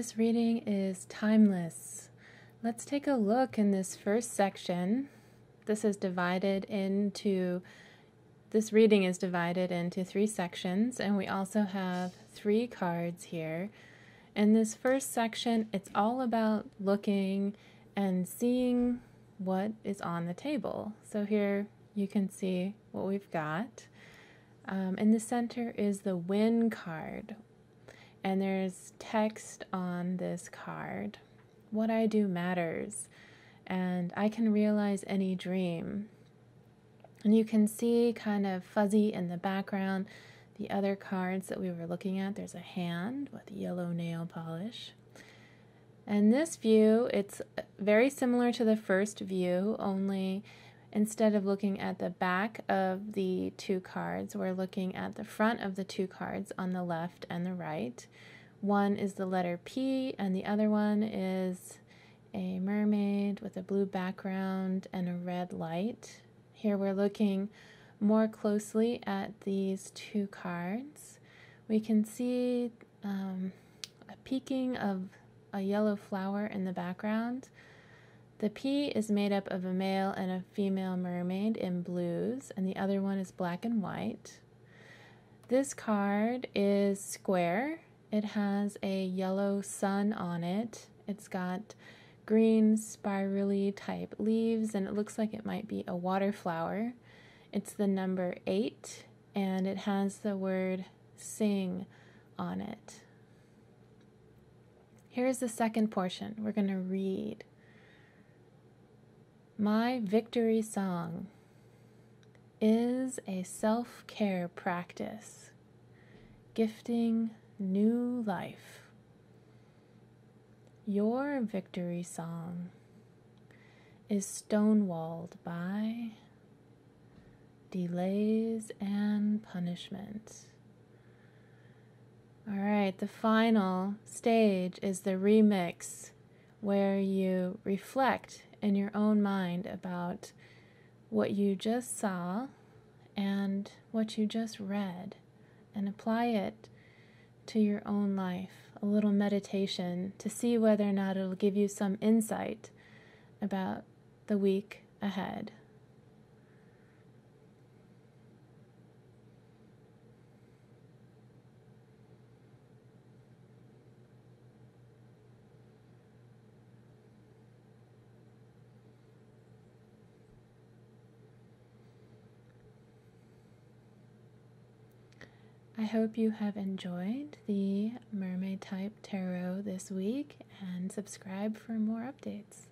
This reading is timeless. Let's take a look in this first section. This is divided into this reading is divided into three sections, and we also have three cards here. In this first section, it's all about looking and seeing what is on the table. So here you can see what we've got. Um, in the center is the win card, and there's text on this card. What I do matters, and I can realize any dream. And you can see kind of fuzzy in the background the other cards that we were looking at. There's a hand with yellow nail polish. And this view, it's very similar to the first view, only instead of looking at the back of the two cards, we're looking at the front of the two cards on the left and the right. One is the letter P, and the other one is a mermaid with a blue background and a red light. Here we're looking more closely at these two cards. We can see um, a peeking of a yellow flower in the background. The P is made up of a male and a female mermaid in blues, and the other one is black and white. This card is square it has a yellow sun on it. It's got green spirally type leaves and it looks like it might be a water flower. It's the number 8 and it has the word sing on it. Here's the second portion. We're going to read. My victory song is a self care practice, gifting new life. Your victory song is stonewalled by delays and punishment. All right, the final stage is the remix where you reflect in your own mind about what you just saw and what you just read and apply it to your own life, a little meditation to see whether or not it'll give you some insight about the week ahead. I hope you have enjoyed the Mermaid Type Tarot this week and subscribe for more updates.